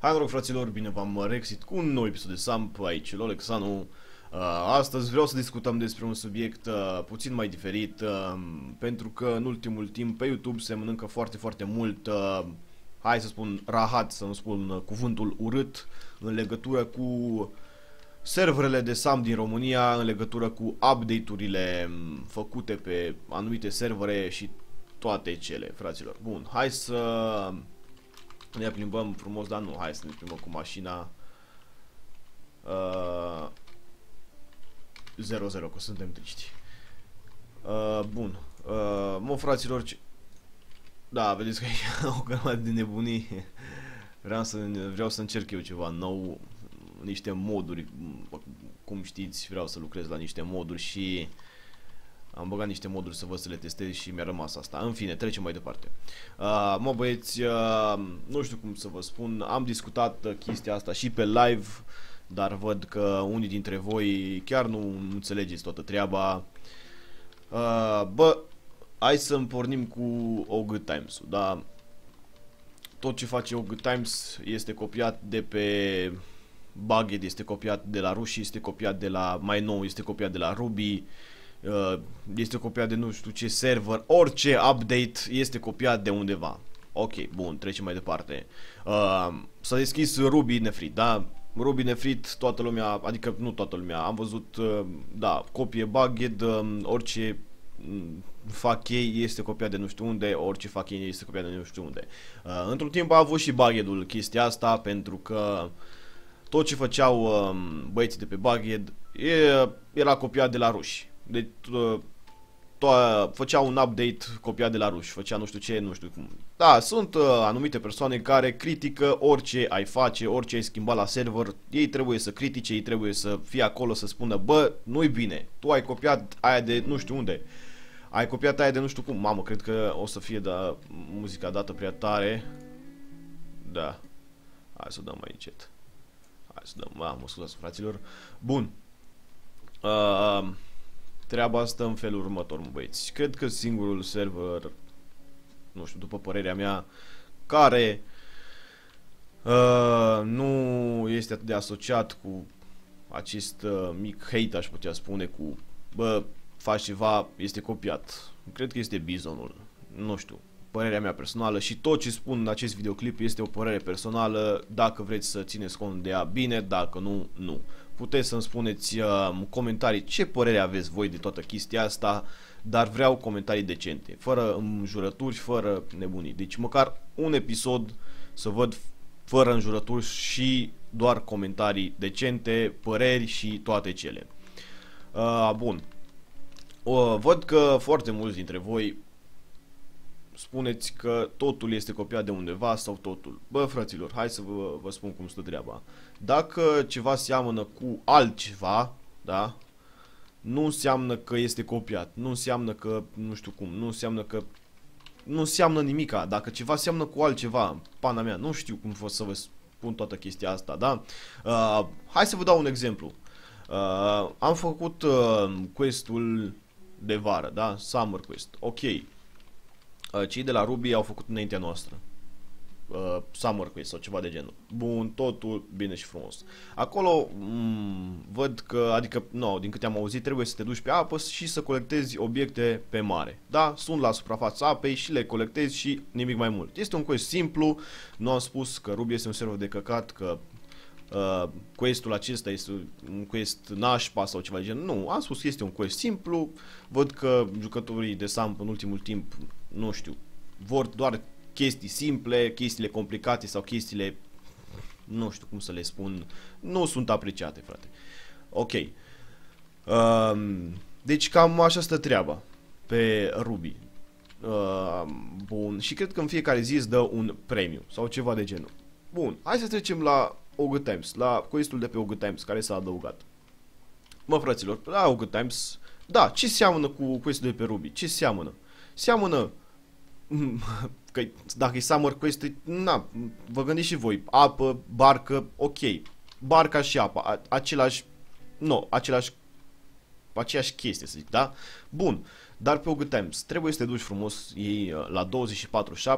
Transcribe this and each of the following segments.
Hai noroc fraților, bine v-am rexit cu un nou episod de Samp aici, Lolexanu. Uh, astăzi vreau să discutăm despre un subiect uh, puțin mai diferit, uh, pentru că în ultimul timp pe YouTube se mănâncă foarte, foarte mult, uh, hai să spun rahat, să nu spun uh, cuvântul urât, în legătură cu serverele de SAM din România, în legătură cu update-urile um, făcute pe anumite servere și toate cele, fraților. Bun, hai să ne plimbăm frumos, dar nu, hai să ne plimbăm cu mașina. Uh, 0-0, că suntem triști. Uh, bun. Uh, mă, fraților, ce... Da, vedeți că e o grămadă de nebunii. Vreau să, vreau să încerc eu ceva nou, niște moduri, cum știți, vreau să lucrez la niște moduri și am băgat niște moduri să văd să le testez și mi-a rămas asta. În fine, trecem mai departe. Uh, mă băieți, uh, nu știu cum să vă spun, am discutat chestia asta și pe live, dar văd că unii dintre voi chiar nu înțelegeți toată treaba. Uh, bă, hai să pornim cu O Good Times-ul, da? Tot ce face O Good Times este copiat de pe Bugged, este copiat de la rușii, este copiat de la, mai nou, este copiat de la Ruby, Uh, este copiat de nu știu ce server, orice update este copiat de undeva. Ok, bun, trecem mai departe. Uh, s-a deschis Ruby Nefrit, da? Ruby Nefrit, toată lumea, adică nu toată lumea, am văzut, uh, da, copie bugged, uh, orice mm, fac ei este copiat de nu știu unde, orice fac ei este copiat de nu știu unde. Uh, într-un timp a avut și bugged chestia asta pentru că tot ce făceau uh, băieții de pe bugged era copiat de la ruși. Deci to- făcea un update copiat de la ruși, făcea nu știu ce, nu știu cum. Da, sunt uh, anumite persoane care critică orice ai face, orice ai schimba la server, ei trebuie să critique, ei trebuie să fie acolo să spună, bă, nu-i bine, tu ai copiat aia de nu știu unde, ai copiat aia de nu știu cum, mamă, cred că o să fie da, muzica dată prea tare, da, hai să dăm mai încet, hai să dăm, mă scuzați fraților, bun, uh, Treaba asta în felul următor, mă băieți. Cred că singurul server, nu știu, după părerea mea, care uh, nu este atât de asociat cu acest uh, mic hate, aș putea spune, cu bă, faci ceva, este copiat. Cred că este Bizonul. Nu știu, părerea mea personală și tot ce spun în acest videoclip este o părere personală. Dacă vreți să țineți cont de ea, bine, dacă nu, nu puteți să-mi spuneți uh, în comentarii ce părere aveți voi de toată chestia asta, dar vreau comentarii decente, fără înjurături, fără nebunii. Deci măcar un episod să văd fără înjurături și doar comentarii decente, păreri și toate cele. Uh, bun. Uh, văd că foarte mulți dintre voi spuneți că totul este copiat de undeva sau totul. Bă, fraților, hai să vă, vă spun cum stă treaba. Dacă ceva seamănă cu altceva, da, nu înseamnă că este copiat, nu înseamnă că, nu știu cum, nu înseamnă că nu înseamnă nimica. Dacă ceva seamănă cu altceva, pana mea, nu știu cum fost să vă spun toată chestia asta, da? Uh, hai să vă dau un exemplu. Uh, am făcut uh, quest-ul de vară, da? Summer quest. Ok. Uh, cei de la Ruby au făcut înaintea noastră uh, Summer Quest sau ceva de genul. Bun, totul bine și frumos. Acolo mm, văd că, adică, nu, din câte am auzit, trebuie să te duci pe apă și să colectezi obiecte pe mare. Da, sunt la suprafața apei și le colectezi și nimic mai mult. Este un quest simplu, nu am spus că Ruby este un server de căcat, că uh, questul acesta este un quest nașpa sau ceva de genul. Nu, am spus că este un quest simplu. Văd că jucătorii de Samp în ultimul timp, nu știu, vor doar chestii simple, chestiile complicate sau chestiile, nu știu cum să le spun, nu sunt apreciate, frate. Ok. Um, deci cam așa stă treaba pe Ruby. Uh, bun, și cred că în fiecare zi îți dă un premiu sau ceva de genul. Bun, hai să trecem la OG Times, la questul de pe OG Times care s-a adăugat. Mă, fraților, la OG Times, da, ce seamănă cu questul de pe Ruby? Ce seamănă? Seamănă că dacă e Summer Quest, na, vă gândiți și voi, apă, barcă, ok, barca și apa, același, nu, același, aceeași chestie să zic, da? Bun, dar pe Good Times trebuie să te duci frumos, ei uh, la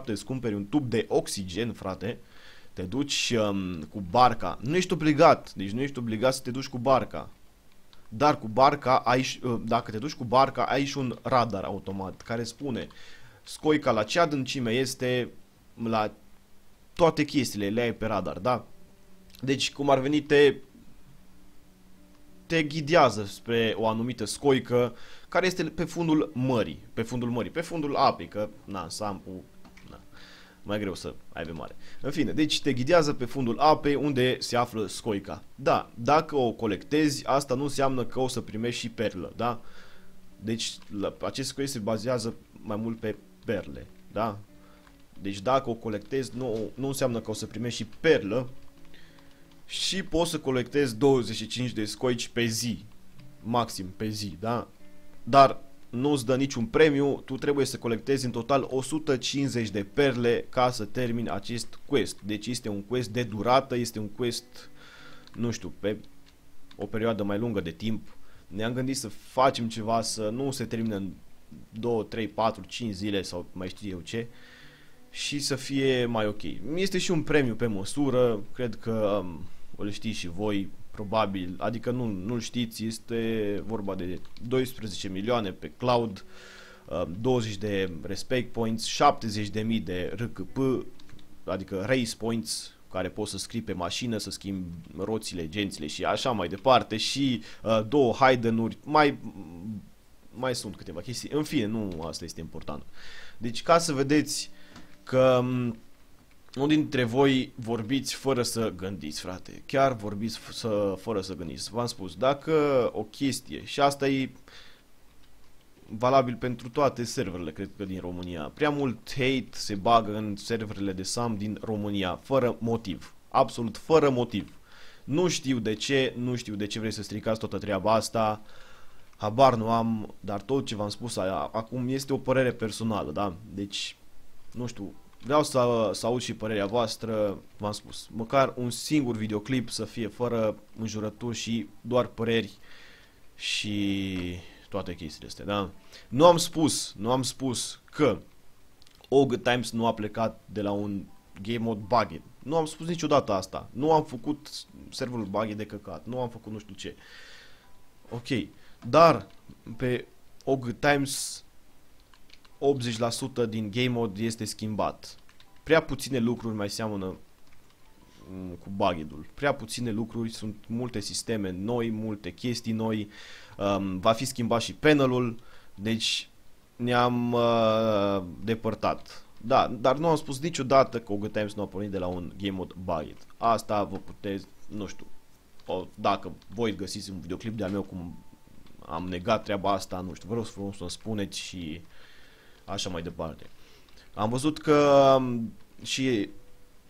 24-7, îți cumperi un tub de oxigen, frate, te duci um, cu barca, nu ești obligat, deci nu ești obligat să te duci cu barca. Dar cu barca ai, uh, dacă te duci cu barca, ai și un radar automat care spune scoica la ce adâncime este, la toate chestiile le ai pe radar, da? Deci, cum ar veni, te, te ghidează spre o anumită scoică care este pe fundul mării, pe fundul mării, pe fundul apei, că, na, Sampu, na, mai greu să ai pe mare. În fine, deci te ghidează pe fundul apei unde se află scoica. Da, dacă o colectezi, asta nu înseamnă că o să primești și perlă, da? Deci, acest scoic se bazează mai mult pe perle, da? Deci dacă o colectezi, nu, nu înseamnă că o să primești și perlă și poți să colectezi 25 de scoici pe zi, maxim pe zi, da? Dar nu îți dă niciun premiu, tu trebuie să colectezi în total 150 de perle ca să termini acest quest. Deci este un quest de durată, este un quest, nu știu, pe o perioadă mai lungă de timp. Ne-am gândit să facem ceva, să nu se termine în 2, 3, 4, 5 zile sau mai știu eu ce și să fie mai ok. Este și un premiu pe măsură, cred că um, îl știți și voi, probabil, adică nu, nu știți, este vorba de 12 milioane pe cloud, 20 um, de respect points, 70 de mii de RKP, adică race points, care poți să scrii pe mașină, să schimbi roțile, gențile și așa mai departe și uh, două Haydn-uri, mai, mai sunt câteva chestii, în fine, nu asta este important. Deci ca să vedeți că um, unul dintre voi vorbiți fără să gândiți, frate. Chiar vorbiți să, fără să gândiți. V-am spus, dacă o chestie, și asta e valabil pentru toate serverele, cred că din România. Prea mult hate se bagă în serverele de SAM din România, fără motiv. Absolut fără motiv. Nu știu de ce, nu știu de ce vreți să stricați toată treaba asta. Habar nu am, dar tot ce v-am spus acum este o părere personală, da? Deci, nu știu, Vreau să, să aud și părerea voastră, v-am spus, măcar un singur videoclip să fie fără înjurături și doar păreri și toate chestiile astea, da? Nu am spus, nu am spus că Og Times nu a plecat de la un game mode bugged. Nu am spus niciodată asta. Nu am făcut serverul bugged de căcat. Nu am făcut nu știu ce. Ok. Dar pe Og Times 80% din game mode este schimbat. Prea puține lucruri mai seamănă mm, cu bugged-ul. Prea puține lucruri, sunt multe sisteme noi, multe chestii noi. Um, va fi schimbat și panelul, deci ne-am uh, depărtat. Da, dar nu am spus niciodată că OG Times nu a pornit de la un game mode bugged. Asta vă puteți, nu știu, o, dacă voi găsiți un videoclip de-al meu cum am negat treaba asta, nu știu, vă rog frumos să spuneți și așa mai departe. Am văzut că um, și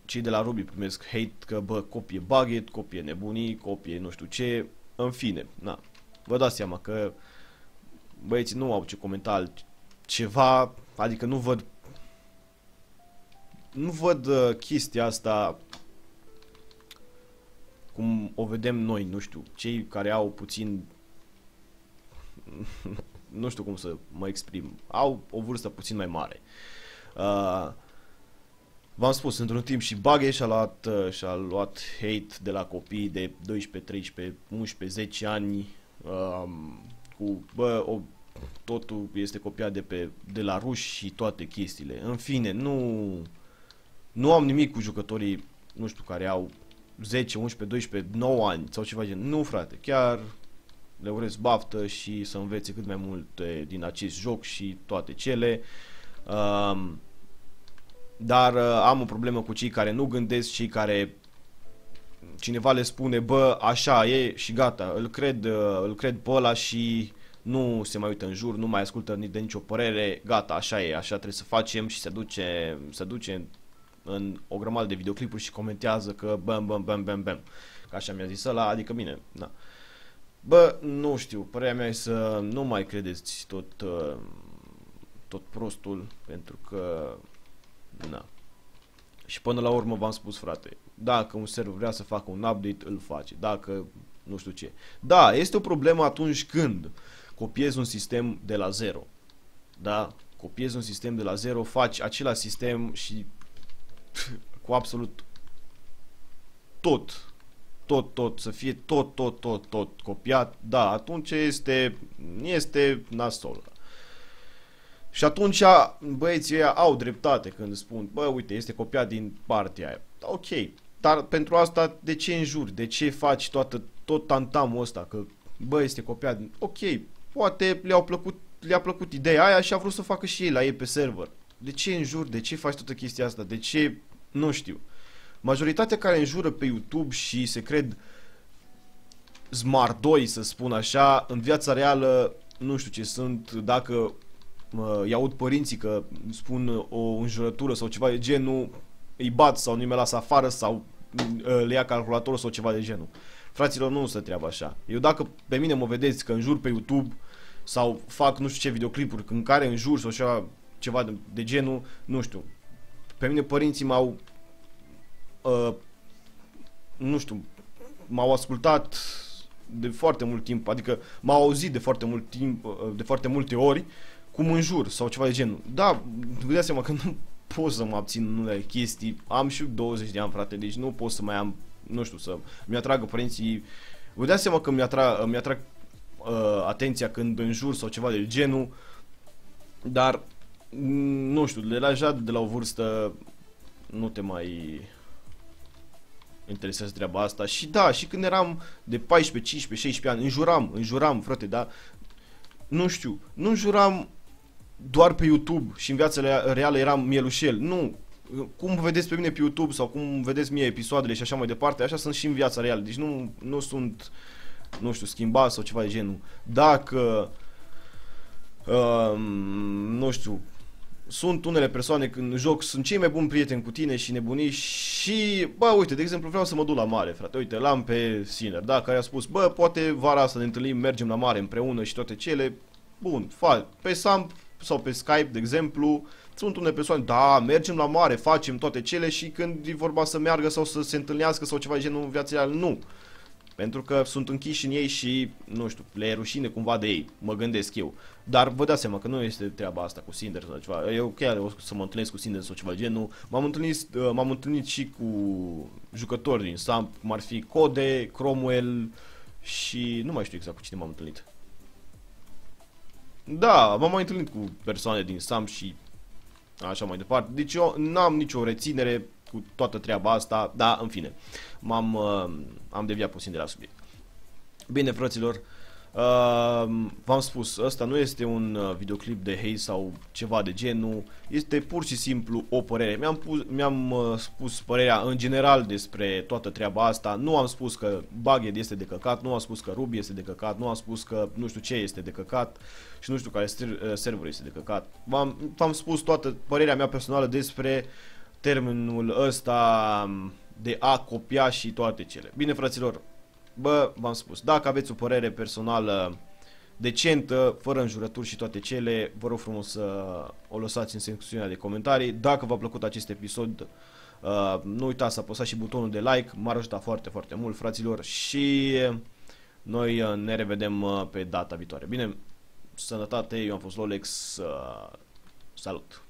cei de la Ruby primesc hate că, bă, copie bugged, copie nebunii, copie nu știu ce, în fine, na. Vă dați seama că băieții nu au ce comenta ceva, adică nu văd nu văd uh, chestia asta cum o vedem noi, nu știu, cei care au puțin nu știu cum să mă exprim, au o vârstă puțin mai mare. Uh, V-am spus, într-un timp și Baghe și-a luat, uh, și-a luat hate de la copii de 12, 13, 11, 10 ani uh, cu, bă, o, totul este copiat de, pe, de la ruși și toate chestiile. În fine, nu, nu am nimic cu jucătorii, nu știu, care au 10, 11, 12, 9 ani sau ceva gen. Nu, frate, chiar le urez baftă și să învețe cât mai multe din acest joc și toate cele. Uh, dar uh, am o problemă cu cei care nu gândesc, cei care cineva le spune, bă, așa e și gata, îl cred, uh, îl cred pe ăla și nu se mai uită în jur, nu mai ascultă de nicio părere, gata, așa e, așa trebuie să facem și se duce, se duce în o grămadă de videoclipuri și comentează că bam, bam, bam, bam, bam. Ca așa mi-a zis ăla, adică bine, na. Bă, nu știu, părerea mea e să nu mai credeți tot, uh, tot prostul, pentru că Na. Și până la urmă v-am spus, frate, dacă un server vrea să facă un update, îl face. Dacă nu știu ce. Da, este o problemă atunci când copiezi un sistem de la zero. Da? Copiezi un sistem de la zero, faci același sistem și cu absolut tot, tot, tot, să fie tot, tot, tot, tot copiat, da, atunci este, este nasol. Și atunci băieții ăia au dreptate când spun, bă, uite, este copiat din partea aia. Ok, dar pentru asta de ce înjuri? De ce faci toată, tot tantamul ăsta? Că, bă, este copiat. Ok, poate le-au plăcut, le-a plăcut ideea aia și a vrut să facă și ei la ei pe server. De ce înjuri? De ce faci toată chestia asta? De ce? Nu știu. Majoritatea care înjură pe YouTube și se cred smart 2, să spun așa, în viața reală nu știu ce sunt, dacă uh, îi aud părinții că spun o înjurătură sau ceva de genul, îi bat sau nu-i lasă afară sau uh, le ia calculatorul sau ceva de genul. Fraților, nu se treabă așa. Eu dacă pe mine mă vedeți că înjur pe YouTube sau fac nu știu ce videoclipuri în care înjur sau ceva, ceva de, de genul, nu știu. Pe mine părinții m-au uh, nu știu, m-au ascultat de foarte mult timp, adică m-au auzit de foarte mult timp, uh, de foarte multe ori cum înjur sau ceva de genul. Da, vă dați seama că nu pot să mă abțin în unele chestii. Am și 20 de ani, frate, deci nu pot să mai am, nu știu, să mi-atragă părinții. Vă dați seama că mi-atrag, mi-atrag uh, atenția când înjur sau ceva de genul, dar mm, nu știu, de la, de la o vârstă nu te mai interesează treaba asta și da, și când eram de 14, 15, 16 ani, înjuram, înjuram, frate, da, nu știu, nu înjuram doar pe YouTube și în viața reală eram mielușel. Nu. Cum vedeți pe mine pe YouTube sau cum vedeți mie episoadele și așa mai departe, așa sunt și în viața reală. Deci nu, nu sunt, nu știu, schimbat sau ceva de genul. Dacă, uh, nu știu, sunt unele persoane când joc, sunt cei mai buni prieteni cu tine și nebunii și, bă, uite, de exemplu, vreau să mă duc la mare, frate, uite, l-am pe Sinner, da, care a spus, bă, poate vara asta ne întâlnim, mergem la mare împreună și toate cele, bun, fa, pe Sam sau pe Skype, de exemplu, sunt unele persoane, da, mergem la mare, facem toate cele și când e vorba să meargă sau să se întâlnească sau ceva de genul în viața reală, nu. Pentru că sunt închiși în ei și, nu știu, le e rușine cumva de ei, mă gândesc eu. Dar vă dați seama că nu este treaba asta cu Cinder sau ceva. Eu chiar o să mă întâlnesc cu Cinder sau ceva genul. M-am întâlnit, uh, m-am întâlnit și cu jucători din SAMP, cum ar fi Code, Cromwell și nu mai știu exact cu cine m-am întâlnit. Da, m-am mai întâlnit cu persoane din SAM și așa mai departe. Deci eu n-am nicio reținere cu toată treaba asta, da, în fine, m-am, uh, am deviat puțin de la subiect. Bine, frăților, Uh, v-am spus, ăsta nu este un uh, videoclip de hate sau ceva de genul, este pur și simplu o părere. Mi-am, pus, mi-am uh, spus părerea în general despre toată treaba asta, nu am spus că Bugged este de căcat, nu am spus că Ruby este de căcat, nu am spus că nu știu ce este de căcat și nu știu care uh, server este de căcat. V-am, v-am spus toată părerea mea personală despre termenul ăsta um, de a copia și toate cele. Bine, fraților, bă, v-am spus, dacă aveți o părere personală decentă, fără înjurături și toate cele, vă rog frumos să o lăsați în secțiunea de comentarii. Dacă v-a plăcut acest episod, uh, nu uitați să apăsați și butonul de like, m-ar ajuta foarte, foarte mult, fraților, și noi uh, ne revedem uh, pe data viitoare. Bine, sănătate, eu am fost Lolex, uh, salut!